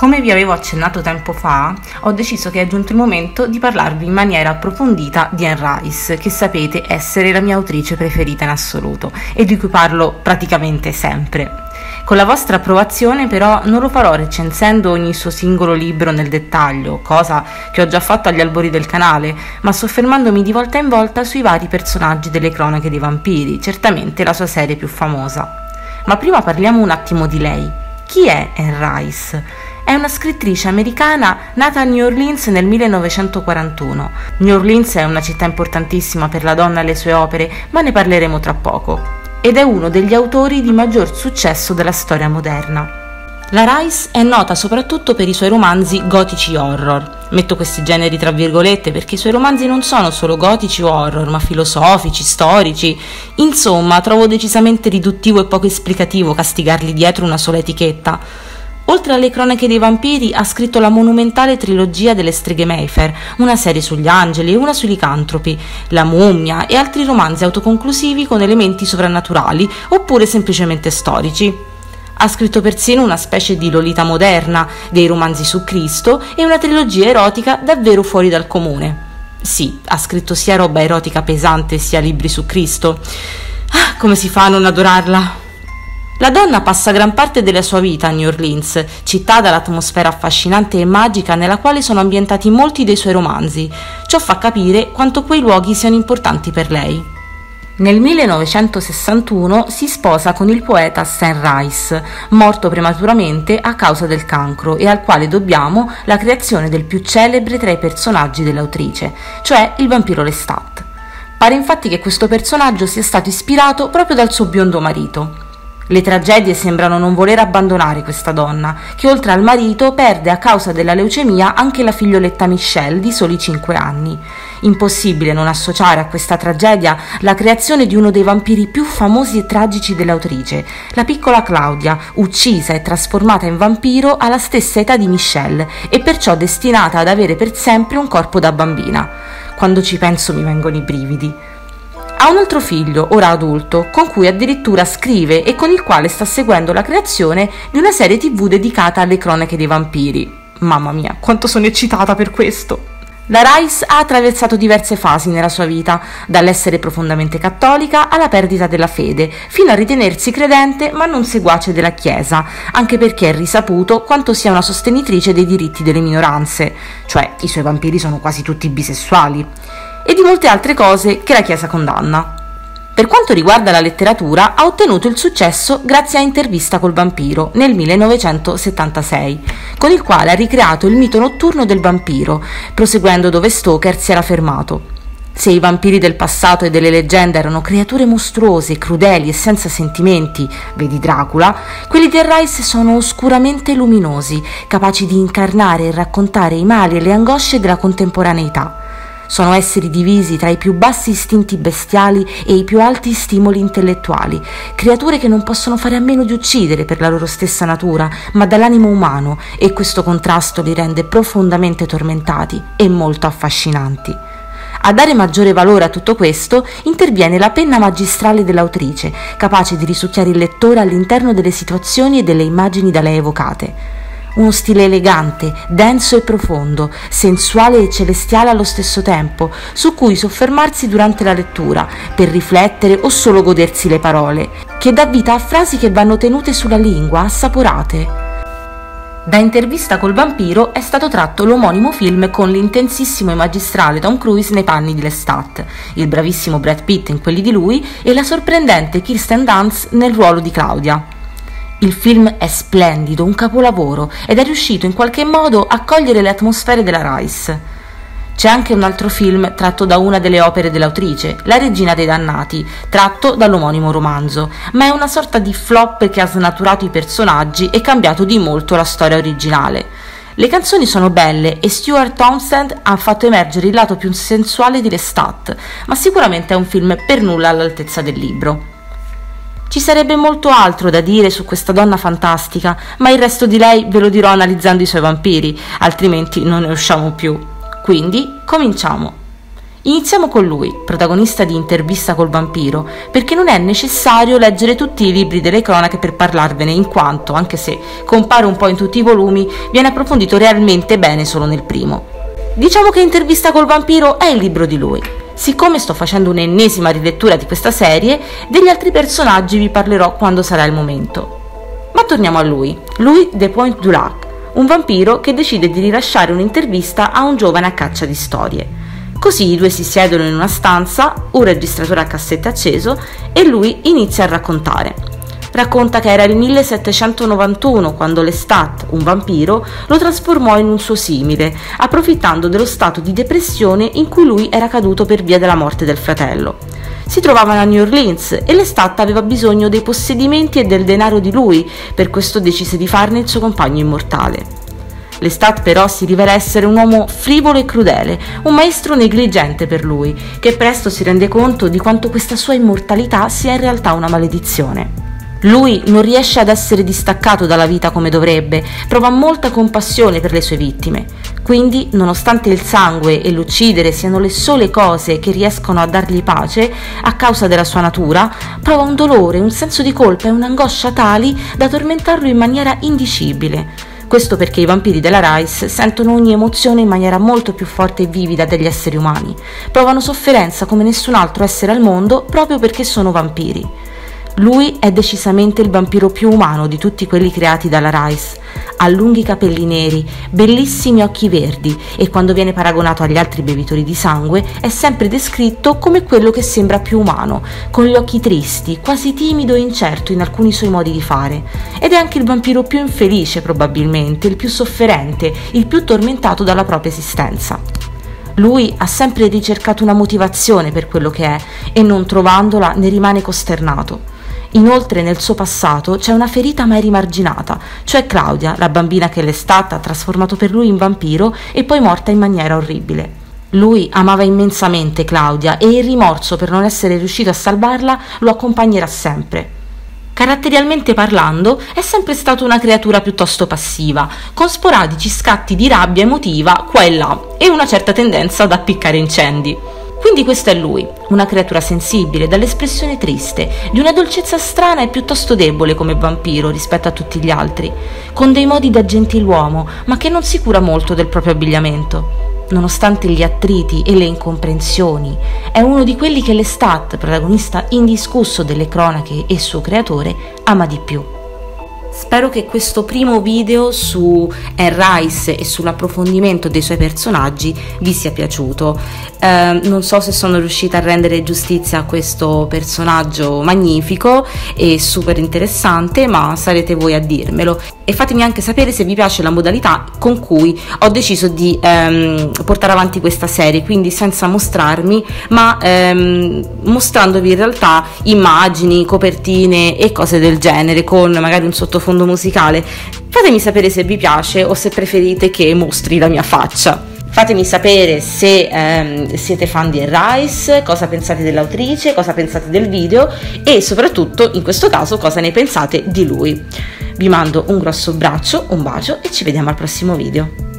Come vi avevo accennato tempo fa, ho deciso che è giunto il momento di parlarvi in maniera approfondita di Anne Rice, che sapete essere la mia autrice preferita in assoluto e di cui parlo praticamente sempre. Con la vostra approvazione però non lo farò recensendo ogni suo singolo libro nel dettaglio, cosa che ho già fatto agli albori del canale, ma soffermandomi di volta in volta sui vari personaggi delle cronache dei vampiri, certamente la sua serie più famosa. Ma prima parliamo un attimo di lei. Chi è Anne Rice? È una scrittrice americana nata a New Orleans nel 1941. New Orleans è una città importantissima per la donna e le sue opere, ma ne parleremo tra poco. Ed è uno degli autori di maggior successo della storia moderna. La Rice è nota soprattutto per i suoi romanzi gotici horror. Metto questi generi tra virgolette perché i suoi romanzi non sono solo gotici o horror, ma filosofici, storici. Insomma, trovo decisamente riduttivo e poco esplicativo castigarli dietro una sola etichetta. Oltre alle cronache dei vampiri, ha scritto la monumentale trilogia delle streghe Mayfair, una serie sugli angeli e una sui licantropi, La mummia e altri romanzi autoconclusivi con elementi sovrannaturali oppure semplicemente storici. Ha scritto persino una specie di Lolita moderna, dei romanzi su Cristo e una trilogia erotica davvero fuori dal comune. Sì, ha scritto sia roba erotica pesante sia libri su Cristo. Ah, come si fa a non adorarla? La donna passa gran parte della sua vita a New Orleans, città dall'atmosfera affascinante e magica nella quale sono ambientati molti dei suoi romanzi. Ciò fa capire quanto quei luoghi siano importanti per lei. Nel 1961 si sposa con il poeta Stan Rice, morto prematuramente a causa del cancro e al quale dobbiamo la creazione del più celebre tra i personaggi dell'autrice, cioè il vampiro Lestat. Pare infatti che questo personaggio sia stato ispirato proprio dal suo biondo marito. Le tragedie sembrano non voler abbandonare questa donna, che oltre al marito perde a causa della leucemia anche la figlioletta Michelle di soli 5 anni. Impossibile non associare a questa tragedia la creazione di uno dei vampiri più famosi e tragici dell'autrice, la piccola Claudia, uccisa e trasformata in vampiro alla stessa età di Michelle e perciò destinata ad avere per sempre un corpo da bambina. Quando ci penso mi vengono i brividi. Ha un altro figlio, ora adulto, con cui addirittura scrive e con il quale sta seguendo la creazione di una serie tv dedicata alle cronache dei vampiri. Mamma mia, quanto sono eccitata per questo! La Rice ha attraversato diverse fasi nella sua vita, dall'essere profondamente cattolica alla perdita della fede, fino a ritenersi credente ma non seguace della Chiesa, anche perché è risaputo quanto sia una sostenitrice dei diritti delle minoranze, cioè i suoi vampiri sono quasi tutti bisessuali e di molte altre cose che la Chiesa condanna. Per quanto riguarda la letteratura, ha ottenuto il successo grazie a Intervista col vampiro nel 1976, con il quale ha ricreato il mito notturno del vampiro, proseguendo dove Stoker si era fermato. Se i vampiri del passato e delle leggende erano creature mostruose, crudeli e senza sentimenti, vedi Dracula, quelli del Rice sono oscuramente luminosi, capaci di incarnare e raccontare i mali e le angosce della contemporaneità. Sono esseri divisi tra i più bassi istinti bestiali e i più alti stimoli intellettuali, creature che non possono fare a meno di uccidere per la loro stessa natura, ma dall'animo umano, e questo contrasto li rende profondamente tormentati e molto affascinanti. A dare maggiore valore a tutto questo interviene la penna magistrale dell'autrice, capace di risucchiare il lettore all'interno delle situazioni e delle immagini da lei evocate uno stile elegante, denso e profondo, sensuale e celestiale allo stesso tempo, su cui soffermarsi durante la lettura, per riflettere o solo godersi le parole, che dà vita a frasi che vanno tenute sulla lingua, assaporate. Da intervista col vampiro è stato tratto l'omonimo film con l'intensissimo e magistrale Tom Cruise nei panni di Lestat, il bravissimo Brad Pitt in quelli di lui e la sorprendente Kirsten Dunst nel ruolo di Claudia. Il film è splendido, un capolavoro, ed è riuscito in qualche modo a cogliere le atmosfere della Rice. C'è anche un altro film tratto da una delle opere dell'autrice, La regina dei dannati, tratto dall'omonimo romanzo, ma è una sorta di flop che ha snaturato i personaggi e cambiato di molto la storia originale. Le canzoni sono belle e Stuart Townsend ha fatto emergere il lato più sensuale di Lestat, ma sicuramente è un film per nulla all'altezza del libro. Ci sarebbe molto altro da dire su questa donna fantastica, ma il resto di lei ve lo dirò analizzando i suoi vampiri, altrimenti non ne usciamo più. Quindi, cominciamo. Iniziamo con lui, protagonista di Intervista col vampiro, perché non è necessario leggere tutti i libri delle cronache per parlarvene, in quanto, anche se compare un po' in tutti i volumi, viene approfondito realmente bene solo nel primo. Diciamo che Intervista col vampiro è il libro di lui. Siccome sto facendo un'ennesima rilettura di questa serie, degli altri personaggi vi parlerò quando sarà il momento. Ma torniamo a lui, lui de Point du Lac, un vampiro che decide di rilasciare un'intervista a un giovane a caccia di storie. Così i due si siedono in una stanza, un registratore a cassette acceso e lui inizia a raccontare. Racconta che era il 1791 quando Lestat, un vampiro, lo trasformò in un suo simile, approfittando dello stato di depressione in cui lui era caduto per via della morte del fratello. Si trovavano a New Orleans e Lestat aveva bisogno dei possedimenti e del denaro di lui, per questo decise di farne il suo compagno immortale. Lestat però si rivela essere un uomo frivolo e crudele, un maestro negligente per lui, che presto si rende conto di quanto questa sua immortalità sia in realtà una maledizione. Lui non riesce ad essere distaccato dalla vita come dovrebbe, prova molta compassione per le sue vittime. Quindi, nonostante il sangue e l'uccidere siano le sole cose che riescono a dargli pace, a causa della sua natura, prova un dolore, un senso di colpa e un'angoscia tali da tormentarlo in maniera indicibile. Questo perché i vampiri della Rice sentono ogni emozione in maniera molto più forte e vivida degli esseri umani. Provano sofferenza come nessun altro essere al mondo proprio perché sono vampiri. Lui è decisamente il vampiro più umano di tutti quelli creati dalla Rice. Ha lunghi capelli neri, bellissimi occhi verdi e quando viene paragonato agli altri bevitori di sangue è sempre descritto come quello che sembra più umano, con gli occhi tristi, quasi timido e incerto in alcuni suoi modi di fare. Ed è anche il vampiro più infelice probabilmente, il più sofferente, il più tormentato dalla propria esistenza. Lui ha sempre ricercato una motivazione per quello che è e non trovandola ne rimane costernato. Inoltre nel suo passato c'è una ferita mai rimarginata, cioè Claudia, la bambina che l'è stata, trasformato per lui in vampiro e poi morta in maniera orribile. Lui amava immensamente Claudia e il rimorso per non essere riuscito a salvarla lo accompagnerà sempre. Caratterialmente parlando, è sempre stato una creatura piuttosto passiva, con sporadici scatti di rabbia emotiva qua e là e una certa tendenza ad appiccare incendi. Quindi questo è lui, una creatura sensibile, dall'espressione triste, di una dolcezza strana e piuttosto debole come vampiro rispetto a tutti gli altri, con dei modi da gentiluomo, ma che non si cura molto del proprio abbigliamento. Nonostante gli attriti e le incomprensioni, è uno di quelli che Lestat, protagonista indiscusso delle cronache e suo creatore, ama di più. Spero che questo primo video su Anne Rice e sull'approfondimento dei suoi personaggi vi sia piaciuto. Eh, non so se sono riuscita a rendere giustizia a questo personaggio magnifico e super interessante, ma sarete voi a dirmelo. E fatemi anche sapere se vi piace la modalità con cui ho deciso di ehm, portare avanti questa serie, quindi senza mostrarmi, ma ehm, mostrandovi in realtà immagini, copertine e cose del genere, con magari un sottofondo sottofondo musicale. Fatemi sapere se vi piace o se preferite che mostri la mia faccia. Fatemi sapere se ehm, siete fan di Rice, cosa pensate dell'autrice, cosa pensate del video e soprattutto in questo caso cosa ne pensate di lui. Vi mando un grosso abbraccio, un bacio e ci vediamo al prossimo video.